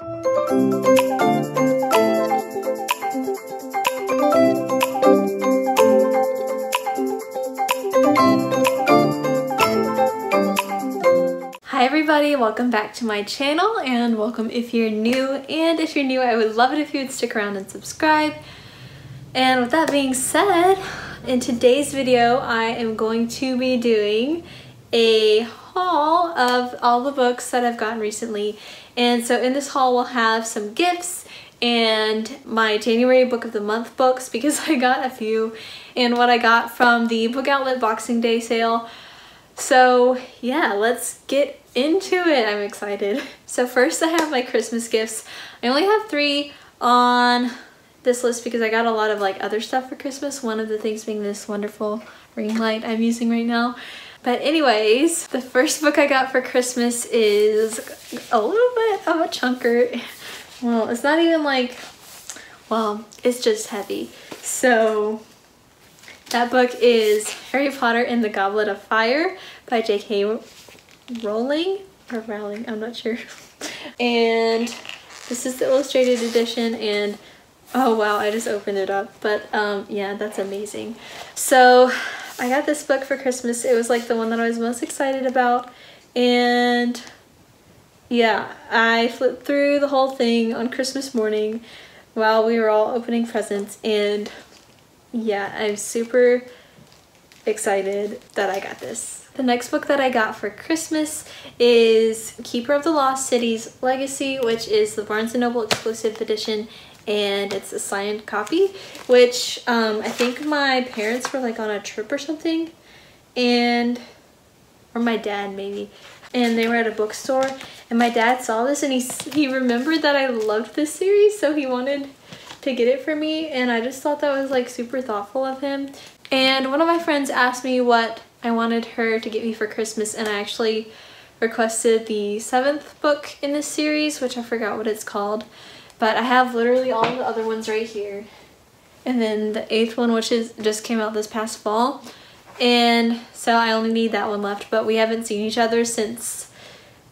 Hi everybody, welcome back to my channel and welcome if you're new and if you're new I would love it if you would stick around and subscribe. And with that being said, in today's video I am going to be doing a haul of all the books that I've gotten recently and so in this haul we'll have some gifts and my January book of the month books because I got a few and what I got from the book outlet boxing day sale so yeah, let's get into it. I'm excited. So first I have my Christmas gifts. I only have three on this list because I got a lot of like other stuff for Christmas. One of the things being this wonderful ring light I'm using right now. But anyways, the first book I got for Christmas is a little bit of a chunker. Well, it's not even like, well, it's just heavy. So that book is Harry Potter and the Goblet of Fire by J.K. Rowling or Rowling, I'm not sure. and this is the illustrated edition and oh wow, I just opened it up. But um, yeah, that's amazing. So I got this book for Christmas. It was like the one that I was most excited about. And yeah, I flipped through the whole thing on Christmas morning while we were all opening presents and yeah, I'm super excited that I got this. The next book that I got for Christmas is Keeper of the Lost Cities Legacy, which is the Barnes & Noble exclusive edition and it's a signed copy, which um, I think my parents were like on a trip or something and, or my dad maybe, and they were at a bookstore and my dad saw this and he, he remembered that I loved this series so he wanted to get it for me and I just thought that was like super thoughtful of him. And one of my friends asked me what I wanted her to get me for Christmas and I actually requested the seventh book in this series, which I forgot what it's called. But I have literally all the other ones right here. And then the eighth one, which is just came out this past fall. And so I only need that one left, but we haven't seen each other since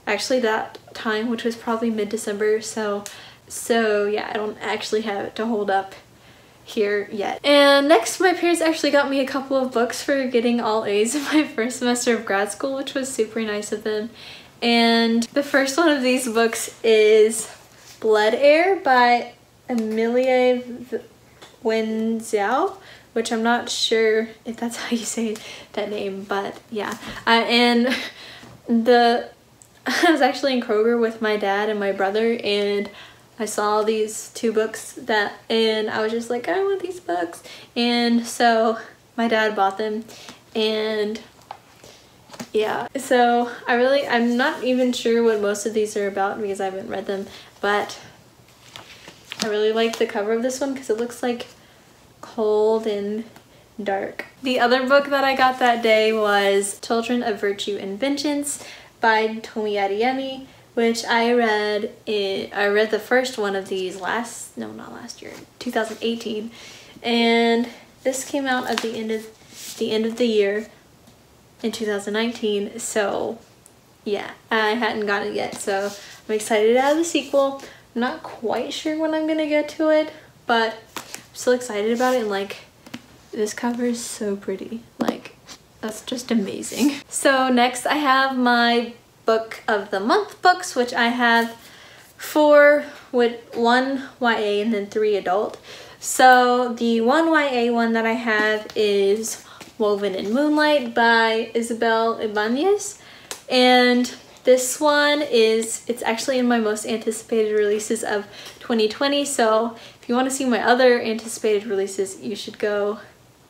actually that time, which was probably mid-December. So so yeah, I don't actually have it to hold up here yet. And next, my parents actually got me a couple of books for getting all A's in my first semester of grad school, which was super nice of them. And the first one of these books is Blood Heir by Emilie Wenzel, which I'm not sure if that's how you say that name, but yeah. Uh, and the I was actually in Kroger with my dad and my brother and I saw these two books that and I was just like I want these books. And so my dad bought them and yeah. So I really I'm not even sure what most of these are about because I haven't read them but I really like the cover of this one because it looks like cold and dark. The other book that I got that day was Children of Virtue and Vengeance by Tomi Adeyemi which I read in, I read the first one of these last, no not last year, 2018. And this came out at the end of the end of the year in 2019. So yeah, I hadn't gotten it yet. So I'm excited to have the sequel. I'm not quite sure when I'm gonna get to it, but I'm still excited about it and like this cover is so pretty. Like that's just amazing. So next I have my book of the month books, which I have four with one YA and then three adult. So the one YA one that I have is Woven in Moonlight by Isabel Ibanez. And this one is, it's actually in my most anticipated releases of 2020. So if you want to see my other anticipated releases, you should go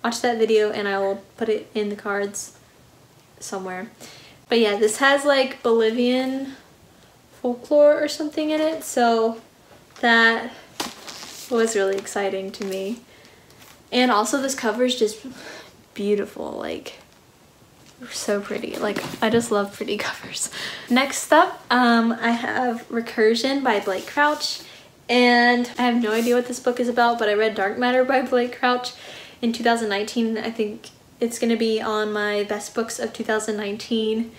watch that video and I will put it in the cards somewhere. But yeah, this has like Bolivian folklore or something in it, so that was really exciting to me. And also this cover is just beautiful, like so pretty. Like I just love pretty covers. Next up, um, I have Recursion by Blake Crouch. And I have no idea what this book is about, but I read Dark Matter by Blake Crouch in 2019. I think it's to be on my best books of 2019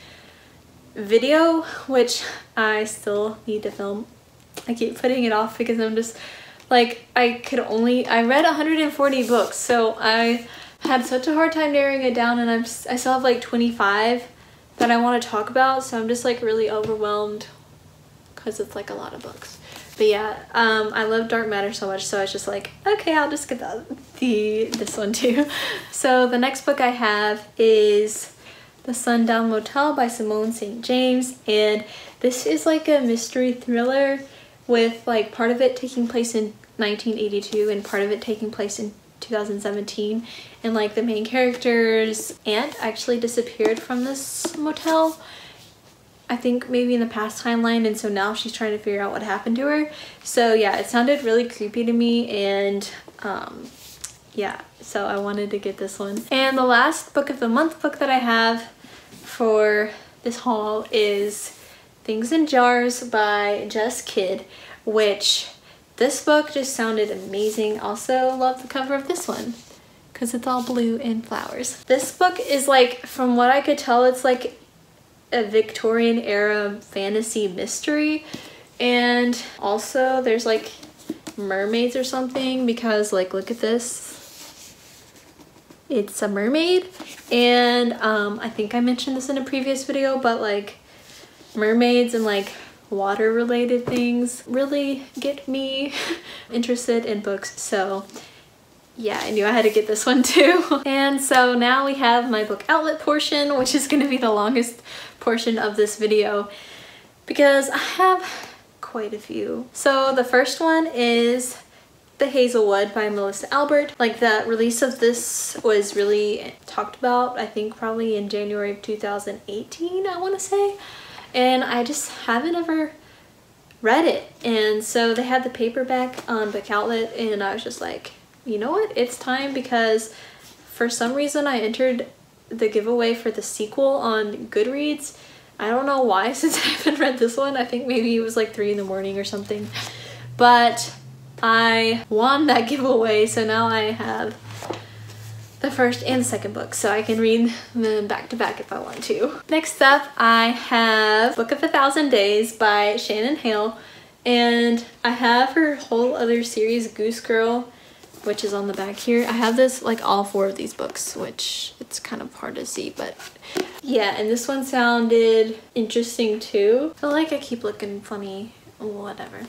video, which I still need to film. I keep putting it off because I'm just like I could only I read 140 books so I had such a hard time narrowing it down and I'm I still have like 25 that I want to talk about so I'm just like really overwhelmed because it's like a lot of books but yeah um, I love dark matter so much so I was just like okay I'll just get the, the this one too so the next book I have is the Sundown Motel by Simone St. James and this is like a mystery thriller with like part of it taking place in 1982 and part of it taking place in 2017 and like the main character's aunt actually disappeared from this motel I think maybe in the past timeline and so now she's trying to figure out what happened to her so yeah it sounded really creepy to me and um yeah so I wanted to get this one and the last book of the month book that I have for this haul is Things in Jars by Jess Kidd which this book just sounded amazing. Also love the cover of this one because it's all blue and flowers. This book is like, from what I could tell, it's like a Victorian era fantasy mystery. And also there's like mermaids or something because like, look at this. It's a mermaid. And um, I think I mentioned this in a previous video, but like mermaids and like water related things really get me interested in books so yeah I knew I had to get this one too and so now we have my book outlet portion which is going to be the longest portion of this video because I have quite a few so the first one is the Hazel Wood by Melissa Albert. Like the release of this was really talked about, I think probably in January of 2018, I want to say and I just haven't ever read it. And so they had the paperback on Book Outlet and I was just like, you know what? It's time because for some reason I entered the giveaway for the sequel on Goodreads. I don't know why since I haven't read this one. I think maybe it was like 3 in the morning or something. But I won that giveaway so now I have the first and second book so I can read them back to back if I want to. Next up I have Book of a Thousand Days by Shannon Hale and I have her whole other series Goose Girl which is on the back here. I have this like all four of these books which it's kind of hard to see but yeah and this one sounded interesting too. I feel like I keep looking funny whatever.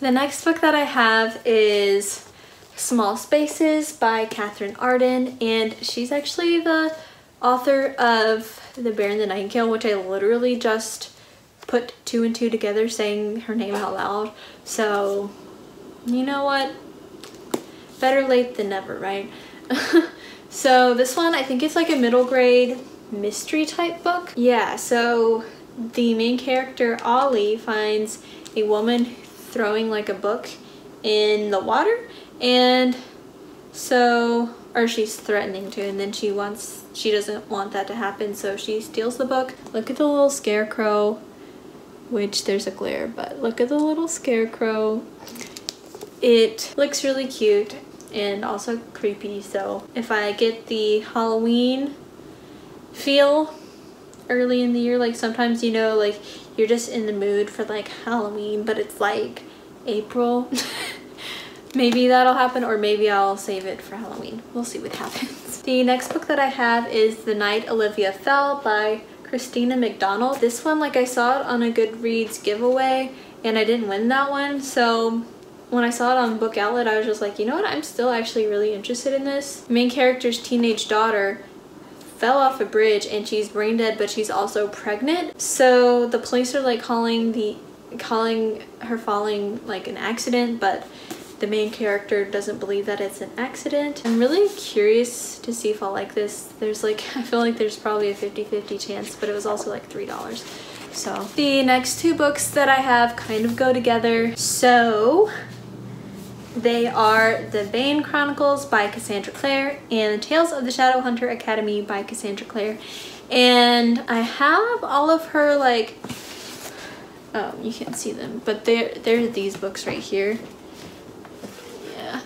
The next book that I have is Small Spaces by Katherine Arden and she's actually the author of The Bear and the Nightingale which I literally just put two and two together saying her name out loud so you know what better late than never right? So this one I think it's like a middle grade mystery type book. Yeah so the main character Ollie finds a woman throwing like a book in the water and so or she's threatening to and then she wants she doesn't want that to happen so she steals the book. Look at the little scarecrow which there's a glare but look at the little scarecrow. It looks really cute and also creepy so if I get the Halloween feel early in the year like sometimes you know like you're just in the mood for like Halloween but it's like April maybe that'll happen or maybe I'll save it for Halloween. We'll see what happens. The next book that I have is The Night Olivia Fell by Christina McDonald. This one, like I saw it on a Goodreads giveaway and I didn't win that one. So when I saw it on Book Outlet, I was just like, you know what? I'm still actually really interested in this. Main character's teenage daughter fell off a bridge and she's brain dead, but she's also pregnant. So the police are like calling the calling her falling like an accident, but the main character doesn't believe that it's an accident. I'm really curious to see if I'll like this. There's like, I feel like there's probably a 50-50 chance, but it was also like $3. So the next two books that I have kind of go together. So they are The Bane Chronicles by Cassandra Clare and Tales of the Shadowhunter Academy by Cassandra Clare. And I have all of her like, oh, you can't see them, but they're, they're these books right here Yeah.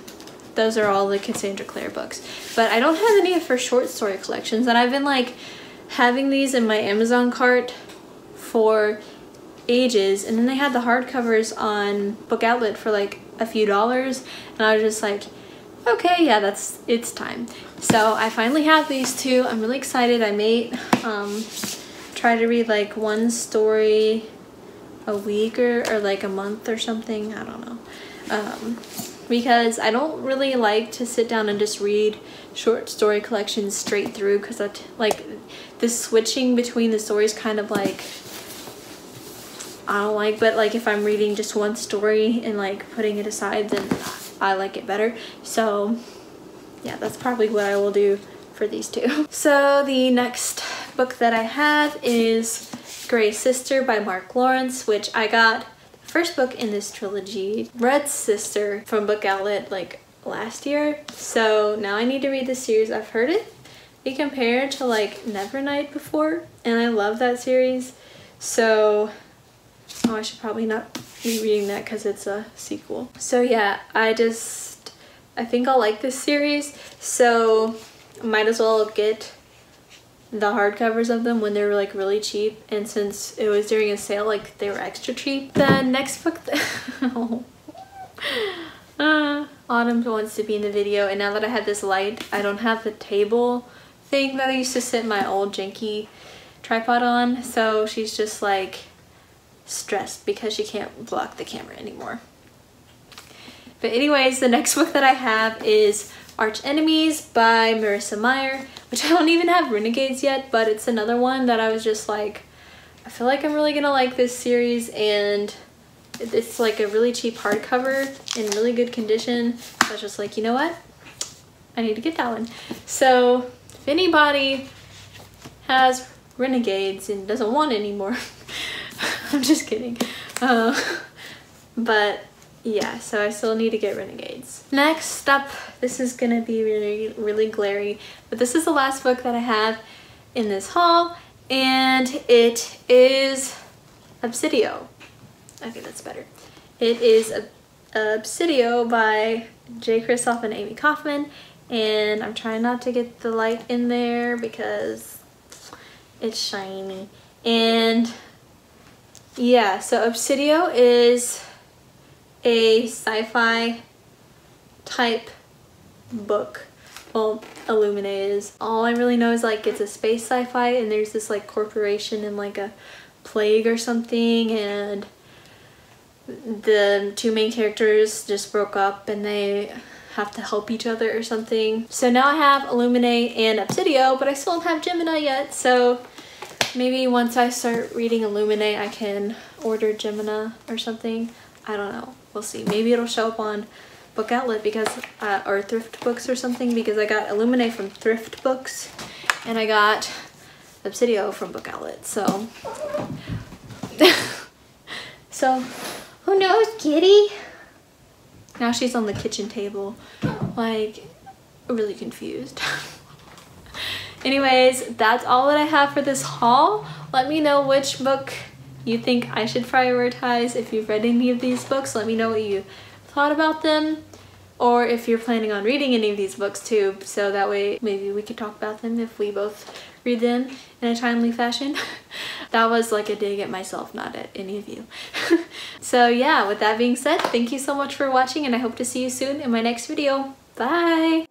those are all the Cassandra Clare books. But I don't have any of her short story collections and I've been like having these in my Amazon cart for ages and then they had the hardcovers on book outlet for like a few dollars and I was just like okay yeah that's it's time. So I finally have these two. I'm really excited. I may um, try to read like one story a week or, or like a month or something. I don't know. Um, because I don't really like to sit down and just read short story collections straight through because like the switching between the stories kind of like I don't like but like if I'm reading just one story and like putting it aside then I like it better so yeah that's probably what I will do for these two. So the next book that I have is Grey Sister by Mark Lawrence which I got first book in this trilogy, Red Sister from Book Outlet like last year. So now I need to read the series. I've heard it be compared to like Nevernight before and I love that series. So, oh I should probably not be reading that because it's a sequel. So yeah, I just, I think I'll like this series. So might as well get the hardcovers of them when they were like really cheap and since it was during a sale like they were extra cheap. The next book oh. uh, Autumn wants to be in the video and now that I have this light I don't have the table thing that I used to sit my old janky tripod on so she's just like stressed because she can't block the camera anymore. But anyways the next book that I have is Arch Enemies by Marissa Meyer, which I don't even have Renegades yet, but it's another one that I was just like, I feel like I'm really gonna like this series and it's like a really cheap hardcover in really good condition. So I was just like, you know what? I need to get that one. So if anybody has Renegades and doesn't want anymore, I'm just kidding. Uh, but yeah, so I still need to get Renegades. Next up, this is gonna be really, really glary, but this is the last book that I have in this haul, and it is Obsidio. Okay, that's better. It is Obsidio by Jay Kristoff and Amie Kaufman, and I'm trying not to get the light in there because it's shiny. And yeah, so Obsidio is a sci-fi type book. Well, Illuminae is. All I really know is like it's a space sci-fi and there's this like corporation and like a plague or something and the two main characters just broke up and they have to help each other or something. So now I have Illuminae and Obsidio, but I still don't have Gemina yet, so maybe once I start reading Illuminae, I can order Gemina or something. I don't know. We'll see. Maybe it'll show up on Book Outlet because, uh, or Thrift Books or something because I got Illuminae from Thrift Books and I got Obsidio from Book Outlet. So, so who knows, kitty? Now she's on the kitchen table, like really confused. Anyways, that's all that I have for this haul. Let me know which book you think I should prioritize. If you've read any of these books, let me know what you thought about them or if you're planning on reading any of these books too so that way maybe we could talk about them if we both read them in a timely fashion. that was like a dig at myself, not at any of you. so yeah, with that being said, thank you so much for watching and I hope to see you soon in my next video. Bye!